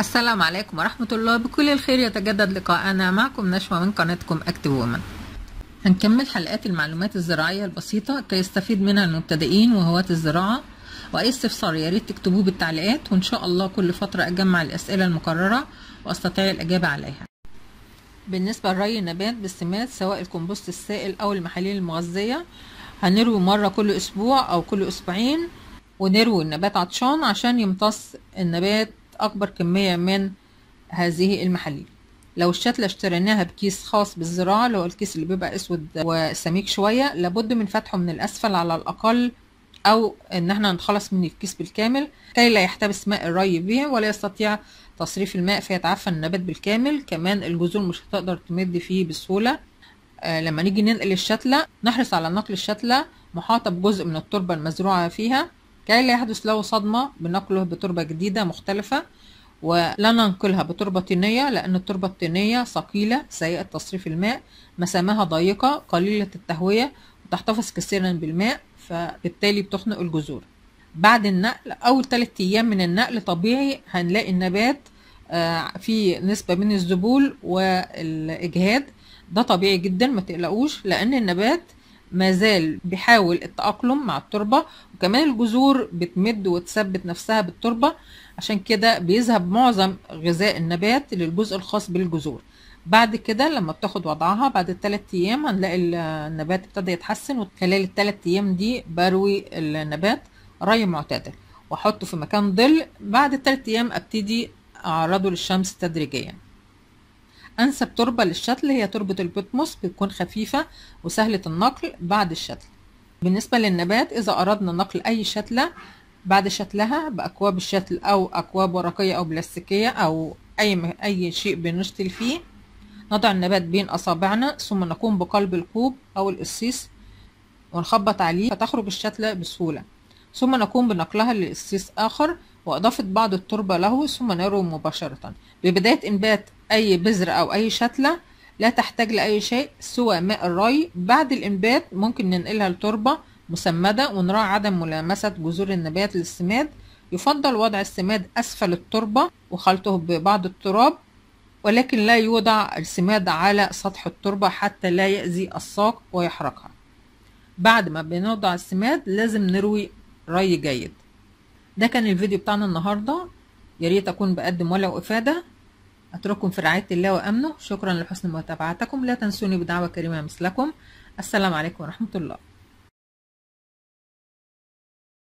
السلام عليكم ورحمة الله. بكل الخير يتجدد لقاءنا معكم نشوى من قناتكم أكتب وومن هنكمل حلقات المعلومات الزراعية البسيطة. كي يستفيد منها المبتدئين وهواة الزراعة. وأي استفسار يا ريت تكتبوه بالتعليقات. وإن شاء الله كل فترة أجمع الأسئلة المكررة وأستطيع الإجابة عليها. بالنسبة لري النبات بالسماد سواء الكمبوست السائل أو المحاليل المغذية هنروي مرة كل أسبوع أو كل أسبوعين ونروي النبات عطشان عشان يمتص النبات أكبر كمية من هذه المحاليل. لو الشتلة اشتريناها بكيس خاص بالزراعة اللي هو الكيس اللي بيبقى أسود وسميك شوية لابد من فتحه من الأسفل على الأقل أو إن إحنا نتخلص من الكيس بالكامل. كي لا يحتبس ماء الري به ولا يستطيع تصريف الماء فيتعفن النبات بالكامل. كمان الجذور مش هتقدر تمد فيه بسهولة. آه لما نيجي ننقل الشتلة نحرص على نقل الشتلة محاطة بجزء من التربة المزروعة فيها. كي لا يحدث له صدمة بنقله بتربة جديدة مختلفة ولا ننقلها بتربة طينية لأن التربة الطينية ثقيلة سيئة تصريف الماء مسامها ضيقة قليلة التهوية وتحتفظ كثيرا بالماء فبالتالي بتخنق الجذور. بعد النقل أول ثلاثة أيام من النقل طبيعي هنلاقي النبات في نسبة من الذبول والإجهاد. ده طبيعي جدا ما تقلقوش لأن النبات ما زال بيحاول التأقلم مع التربة وكمان الجذور بتمد وتثبت نفسها بالتربة. عشان كده بيذهب معظم غذاء النبات للجزء الخاص بالجذور. بعد كده لما بتاخد وضعها بعد الثلاث أيام هنلاقي النبات ابتدى يتحسن وخلال الثلاث أيام دي بروي النبات ري معتدل. واحطه في مكان ظل بعد الثلاث أيام ابتدي اعرضه للشمس تدريجيا. أنسب تربة للشتل هي تربة البتموس بتكون خفيفة وسهلة النقل بعد الشتل. بالنسبة للنبات إذا أردنا نقل أي شتلة بعد شتلها بأكواب الشتل أو أكواب ورقية أو بلاستيكية أو أي أي شيء بنشتل فيه نضع النبات بين أصابعنا ثم نقوم بقلب الكوب أو القصيص ونخبط عليه فتخرج الشتلة بسهولة. ثم نقوم بنقلها لقصيص آخر واضافه بعض التربة له ثم نروي مباشرة. ببداية إنبات أي بذر أو أي شتلة لا تحتاج لأي شيء سوى ماء الري. بعد الإنبات ممكن ننقلها لتربة مسمدة ونراعي عدم ملامسة جذور النبات للسماد يفضل وضع السماد أسفل التربة وخلطه ببعض التراب ولكن لا يوضع السماد على سطح التربة حتى لا يأذي الساق ويحرقها. بعد ما بنوضع السماد لازم نروي ري جيد. ده كان الفيديو بتاعنا النهاردة. ياريت أكون بقدم ولو إفادة. أترككم في رعاية الله وأمنه. شكرا لحسن متابعتكم. لا تنسوني بدعوة كريمة مثلكم. السلام عليكم ورحمة الله.